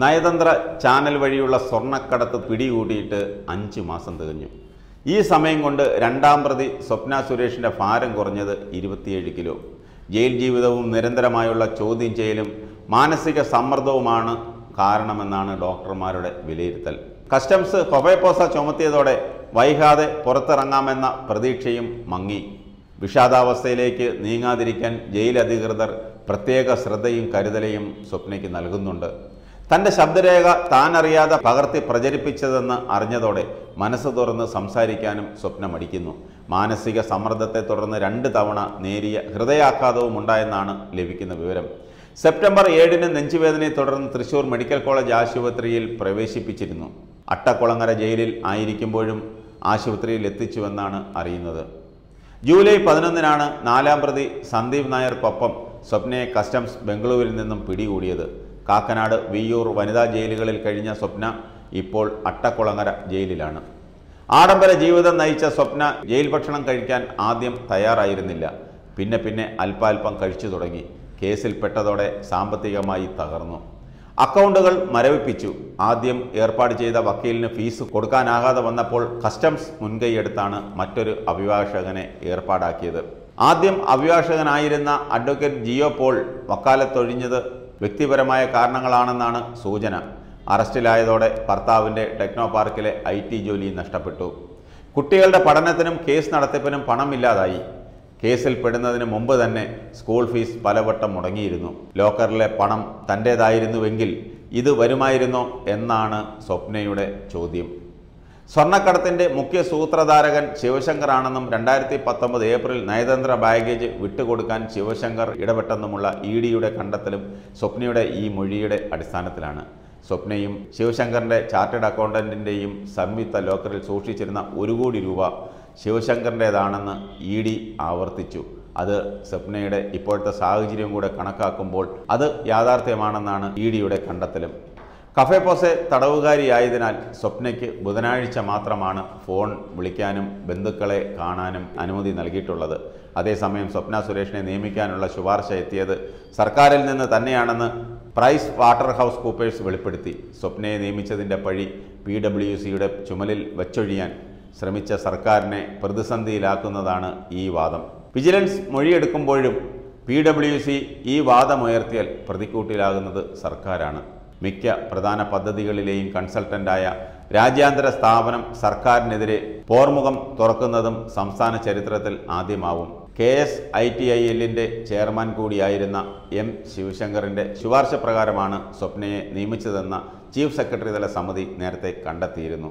നയതന്ത്ര ചാനൽ വഴിയുള്ള സ്വർണക്കടത്ത് പിടികൂടിയിട്ട് അഞ്ച് മാസം തികഞ്ഞു. ഈ സമയം കൊണ്ട് രണ്ടാം പ്രതി സ്വപ്ന സുരേഷിന്റെ ഭാരം കുറഞ്ഞത് ഇരുപത്തിയേഴ് കിലോ. ജയിൽ ജീവിതവും നിരന്തരമായുള്ള ചോദ്യം ചെയ്യലും മാനസിക സമ്മർദ്ദവുമാണ് കാരണമെന്നാണ് ഡോക്ടർമാരുടെ വിലയിരുത്തൽ. കസ്റ്റംസ് ഹൊബേപ്പോസ ചുമത്തിയതോടെ വൈകാതെ പുറത്തിറങ്ങാമെന്ന പ്രതീക്ഷയും മങ്ങി. വിഷാദാവസ്ഥയിലേക്ക് നീങ്ങാതിരിക്കാൻ ജയിൽ അധികൃതർ പ്രത്യേക ശ്രദ്ധയും കരുതലയും സ്വപ്നയ്ക്ക് നൽകുന്നുണ്ട്. തന്റെ ശബ്ദരേഖ താൻ അറിയാതെ പകർത്തി പ്രചരിപ്പിച്ചതെന്ന് അറിഞ്ഞതോടെ മനസ്സ് തുറന്ന് സംസാരിക്കാനും സ്വപ്നമടിക്കുന്നു. മാനസിക സമ്മർദ്ദത്തെ തുടർന്ന് രണ്ട് തവണ നേരിയ ഹൃദയാഘാതവും ഉണ്ടായെന്നാണ് ലഭിക്കുന്ന വിവരം. സെപ്റ്റംബർ ഏഴിന് നെഞ്ചുവേദനയെ തുടർന്ന് തൃശൂർ മെഡിക്കൽ കോളേജ് ആശുപത്രിയിൽ പ്രവേശിപ്പിച്ചിരുന്നു. അട്ടക്കുളങ്ങര ജയിലിൽ ആയിരിക്കുമ്പോഴും ആശുപത്രിയിൽ എത്തിച്ചുവെന്നാണ് അറിയുന്നത്. ജൂലൈ പതിനൊന്നിനാണ് നാലാം പ്രതി സന്ദീപ് നായർക്കൊപ്പം സ്വപ്നയെ കസ്റ്റംസ് ബംഗളൂരിൽ നിന്നും പിടികൂടിയത്. കാക്കനാട് വിയ്യൂർ വനിതാ ജയിലുകളിൽ കഴിഞ്ഞ സ്വപ്ന ഇപ്പോൾ അട്ടക്കുളങ്ങര ജയിലിലാണ്. ആഡംബര ജീവിതം നയിച്ച സ്വപ്ന ജയിൽ ഭക്ഷണം കഴിക്കാൻ ആദ്യം തയ്യാറായിരുന്നില്ല. പിന്നെ പിന്നെ അല്പാൽപം കഴിച്ചു തുടങ്ങി. കേസിൽ പെട്ടതോടെ സാമ്പത്തികമായി തകർന്നു. അക്കൗണ്ടുകൾ മരവിപ്പിച്ചു. ആദ്യം ഏർപ്പാട് ചെയ്ത വക്കീലിന് ഫീസ് കൊടുക്കാനാകാതെ വന്നപ്പോൾ കസ്റ്റംസ് മുൻകൈയെടുത്താണ് മറ്റൊരു അഭിഭാഷകനെ ഏർപ്പാടാക്കിയത്. ആദ്യം അഭിഭാഷകനായിരുന്ന അഡ്വക്കേറ്റ് ജിയോ പോൾ വക്കാലത്തൊഴിഞ്ഞത് വ്യക്തിപരമായ കാരണങ്ങളാണെന്നാണ് സൂചന. അറസ്റ്റിലായതോടെ ഭർത്താവിന്റെ ടെക്നോ പാർക്കിലെ ഐ ടി ജോലി നഷ്ടപ്പെട്ടു. കുട്ടികളുടെ പഠനത്തിനും കേസ് നടത്തിപ്പിനും പണമില്ലാതായി. കേസിൽ പെടുന്നതിന് മുമ്പ് തന്നെ സ്കൂൾ ഫീസ് പലവട്ടം മുടങ്ങിയിരുന്നു. ലോക്കറിലെ പണം തന്റേതായിരുന്നുവെങ്കിൽ ഇത് വരുമായിരുന്നോ എന്നാണ് സ്വപ്നയുടെ ചോദ്യം. സ്വർണക്കടത്തിന്റെ മുഖ്യ സൂത്രധാരകൻ ശിവശങ്കറാണെന്നും രണ്ടായിരത്തി പത്തൊമ്പത് ഏപ്രിൽ നയതന്ത്ര ബാഗേജ് വിട്ടുകൊടുക്കാൻ ശിവശങ്കർ ഇടപെട്ടെന്നുമുള്ള ഇ ഡിയുടെ കണ്ടെത്തലും സ്വപ്നയുടെ ഈ മൊഴിയുടെ അടിസ്ഥാനത്തിലാണ്. സ്വപ്നയും ശിവശങ്കറിന്റെ ചാർട്ടേഡ് അക്കൗണ്ടന്റിന്റെയും സംയുക്ത ലോക്കറിൽ സൂക്ഷിച്ചിരുന്ന ഒരു കോടി രൂപ ശിവശങ്കറിന്റേതാണെന്ന് ഇ ഡി ആവർത്തിച്ചു. അത് സ്വപ്നയുടെ ഇപ്പോഴത്തെ സാഹചര്യം കൂടെ കണക്കാക്കുമ്പോൾ അത് യാഥാർത്ഥ്യമാണെന്നാണ് ഇ ഡിയുടെ കണ്ടെത്തലും. കഫേ പോസെ തടവുകാരിയായതിനാൽ സ്വപ്നയ്ക്ക് ബുധനാഴ്ച മാത്രമാണ് ഫോൺ വിളിക്കാനും ബന്ധുക്കളെ കാണാനും അനുമതി നൽകിയിട്ടുള്ളത്. അതേസമയം സ്വപ്ന സുരേഷിനെ നിയമിക്കാനുള്ള ശുപാർശ എത്തിയത് സർക്കാരിൽ നിന്ന് തന്നെയാണെന്ന് പ്രൈസ് വാട്ടർ ഹൗസ് കൂപ്പേഴ്സ് വെളിപ്പെടുത്തി. സ്വപ്നയെ നിയമിച്ചതിന്റെ പഴി പി ഡബ്ല്യു സിയുടെ ചുമലിൽ വച്ചൊഴിയാൻ ശ്രമിച്ച സർക്കാരിനെ പ്രതിസന്ധിയിലാക്കുന്നതാണ് ഈ വാദം. വിജിലൻസ് മൊഴിയെടുക്കുമ്പോഴും പി ഡബ്ല്യു സി ഈ വാദമുയർത്തിയാൽ പ്രതിക്കൂട്ടിലാകുന്നത് സർക്കാരാണ്. മിക്ക പ്രധാന പദ്ധതികളിലെയും കൺസൾട്ടന്റായ രാജ്യാന്തര സ്ഥാപനം സർക്കാരിനെതിരെ പോർമുഖം തുറക്കുന്നതും സംസ്ഥാന ചരിത്രത്തിൽ ആദ്യമാവും. K S I T I എല്ലിന്റെ ചെയർമാൻ കൂടിയായിരുന്ന എം ശിവശങ്കറിന്റെ ശുപാർശ പ്രകാരമാണ് സ്വപ്നയെ നിയമിച്ചതെന്ന ചീഫ് സെക്രട്ടറി തല സമിതി നേരത്തെ കണ്ടെത്തിയിരുന്നു.